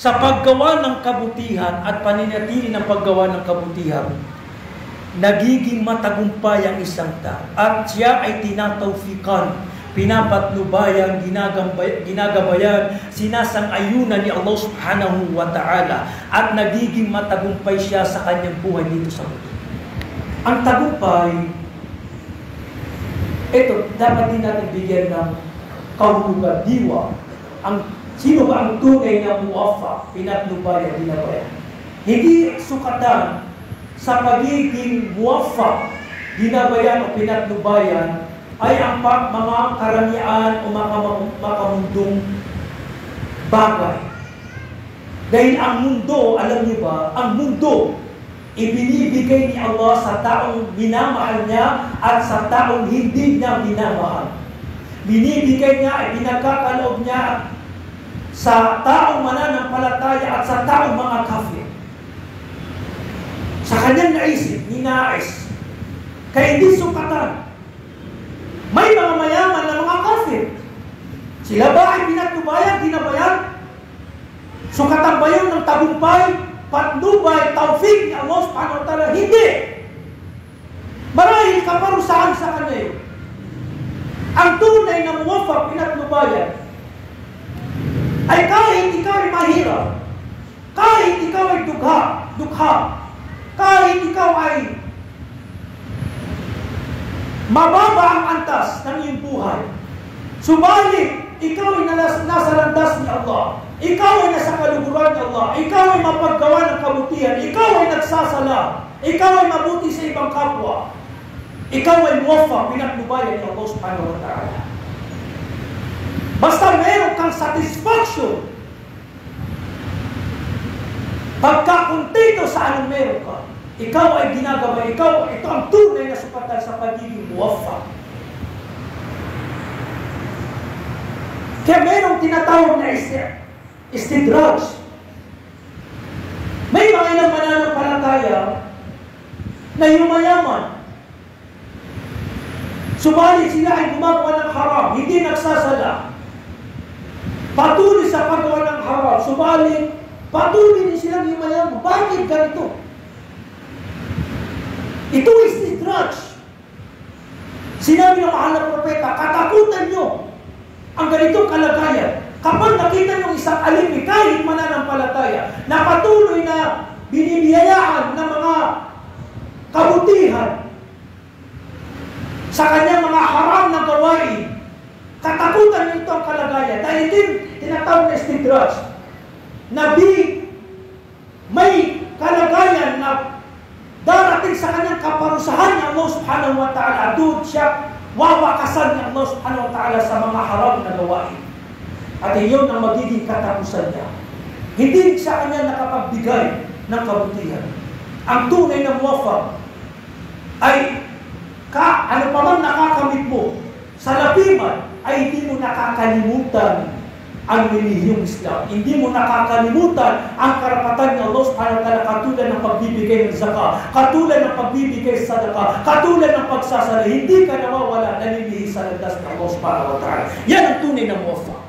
sa paggawa ng kabutihan at paninatili ng paggawa ng kabutihan, nagiging matagumpay ang isang tao at siya ay tinatawfikan, pinapatnubayan, ginagambay, ginagabayan, sinasang-ayunan ni Allah subhanahu wa ta'ala at nagiging matagumpay siya sa kanyang buhay dito sa mundo. Ang tagumpay, ito, dapat din natin bigyan ng kahulugan, diwa. Ang, sino ba ang tunay na muwafa, pinatnubayan, ginabayan? Hindi sukatan sa pagiging muwafa, ginabayan o pinatnubayan ay ang mga karamihan o mga makamundong bagay. Dahil ang mundo, alam niyo ba, ang mundo ibinibigay ni Allah sa taong minamahal niya at sa taong hindi niya minamahal. Binibigay niya at pinagkakaloob niya sa taong mananampalataya at sa taong mga kafir. Sa kanyang naisip, ninais. Kaya hindi sukatan. May mga mayaman na mga kafir. Sila ba ay pinagtubayan, ginabayan? Sukatan ba yun ng tagumpay? patnubay, taufik ni Allah subhanahu wa ta'ala. Hindi! Marahil kaparusahan sa kanila. Ang tunay muwafak pinatnubayan ay kahit ikaw ay mahirap, kahit ikaw ay dugha, dugha, kahit ikaw ay mababa ang antas ng iyong buhay, subalit ikaw ay nalas, nasa landas ni Allah. Ikaw ay nasa kaluguran ni Allah. Ikaw ay mapaggawa ng kabutihan. Ikaw ay nagsasala. Ikaw ay mabuti sa ibang kapwa. Ikaw ay muwafa, pinagnubayan ni Allah subhanahu wa ta'ala. Basta meron kang satisfaction. Pagkakuntito sa anong meron ka, ikaw ay ginagawa, ikaw, ito ang tunay na supatan sa pagiging muwafa. Kaya merong tinatawag na istidraj. May mga ilang mananampalataya na yumayaman. Subalit sila ay gumagawa ng haram, hindi nagsasala. Patuloy sa paggawa ng haram, subalit patuloy din silang yumayaman. Bakit ganito? Ito is istidraj. Sinabi ng mahal na propeta, katakutan nyo ang ganitong kalagayan. Kapag nakita ng isang alimi, kahit mananampalataya, na patuloy na binibiyayaan ng mga kabutihan sa kanyang mga haram na gawain, katakutan nito ang kalagayan. Dahil ito yung tinatawag na stidraj. Nabi, may kalagayan na darating sa kanyang kaparusahan ni Allah subhanahu wa ta'ala. Doon siya wawakasan ni Allah subhanahu wa ta'ala sa mga haram na gawain. At iyon ang magiging katapusan niya. Hindi sa kanya nakapagbigay ng kabutihan. Ang tunay na muwafaq ay ka, ano pa man nakakamit mo sa lapiman ay hindi mo nakakalimutan ang relihiyong Islam. Hindi mo nakakalimutan ang karapatan ng Allah subhanahu wa katulad ng pagbibigay ng zaka, katulad ng pagbibigay sa sadaka, katulad ng pagsasala. Hindi ka nawawala, nalilihi sa landas ng Allah subhanahu wa ta'ala. Yan ang tunay na muwafaq.